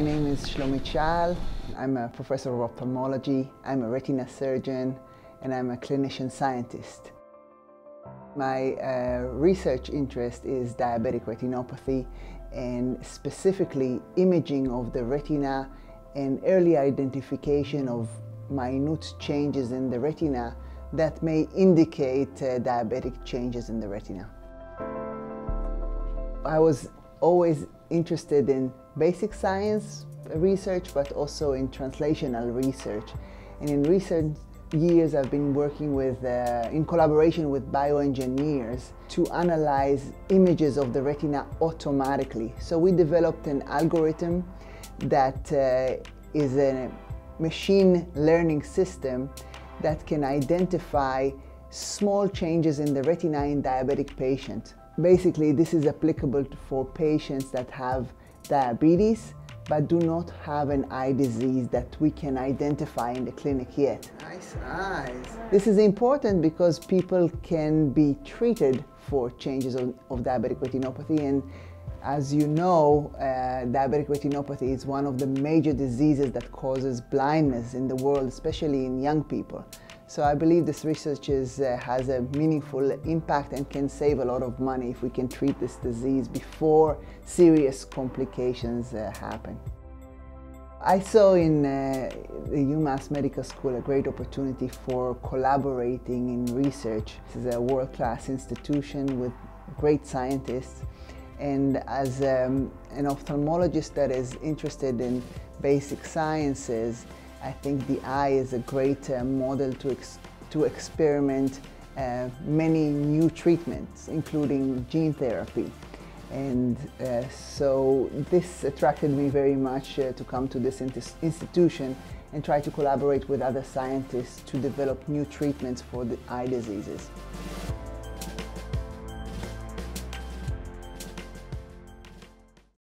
My name is Shlomit Schaal. I'm a professor of ophthalmology, I'm a retina surgeon, and I'm a clinician scientist. My uh, research interest is diabetic retinopathy and specifically imaging of the retina and early identification of minute changes in the retina that may indicate uh, diabetic changes in the retina. I was always interested in basic science research but also in translational research and in recent years I've been working with, uh, in collaboration with bioengineers to analyze images of the retina automatically. So we developed an algorithm that uh, is a machine learning system that can identify small changes in the retina in diabetic patients. Basically, this is applicable for patients that have diabetes but do not have an eye disease that we can identify in the clinic yet. Nice eyes. This is important because people can be treated for changes of, of diabetic retinopathy and as you know, uh, diabetic retinopathy is one of the major diseases that causes blindness in the world, especially in young people. So I believe this research is, uh, has a meaningful impact and can save a lot of money if we can treat this disease before serious complications uh, happen. I saw in uh, the UMass Medical School a great opportunity for collaborating in research. This is a world-class institution with great scientists and as um, an ophthalmologist that is interested in basic sciences, I think the eye is a great uh, model to, ex to experiment uh, many new treatments, including gene therapy. And uh, so this attracted me very much uh, to come to this institution and try to collaborate with other scientists to develop new treatments for the eye diseases.